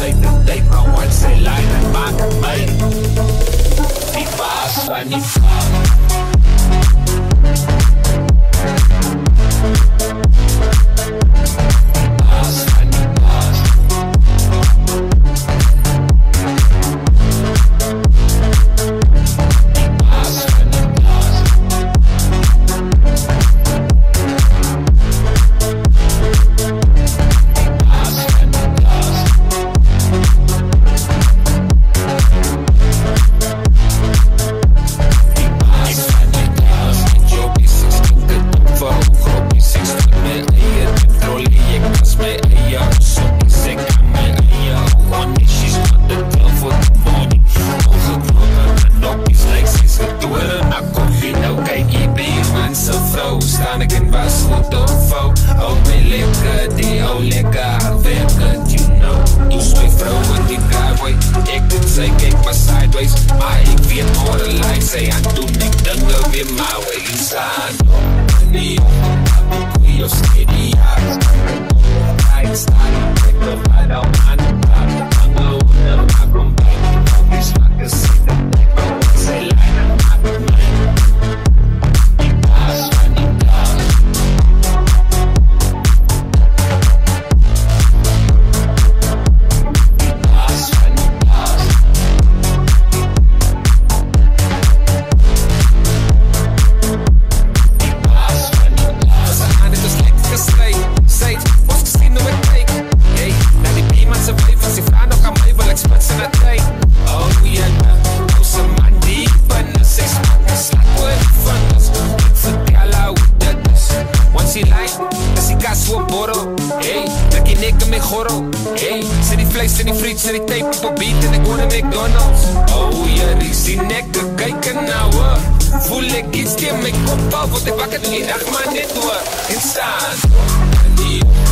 say the day, my one say like my be fast I sign. tonic and vodka, dope folk. Open liquor, the old liquor, vodka, you know. You swing through when you die, wait. Ik de twee, kijk sideways. Maar ik weet voor life, say, I do niks, dan wel weer my way. Is I I need, I be queen of city, I so borrel. Hey, druk die nek in my gorrel. Hey, sê die vlees en die friet Sê die tape op op beat en ek hoor in McDonald's. Oh jy ries die nek, ek kyk en nou hoor. Voel ek iets teen my kop al Want ek wakker die dag maar net hoor. En staan in die ochtend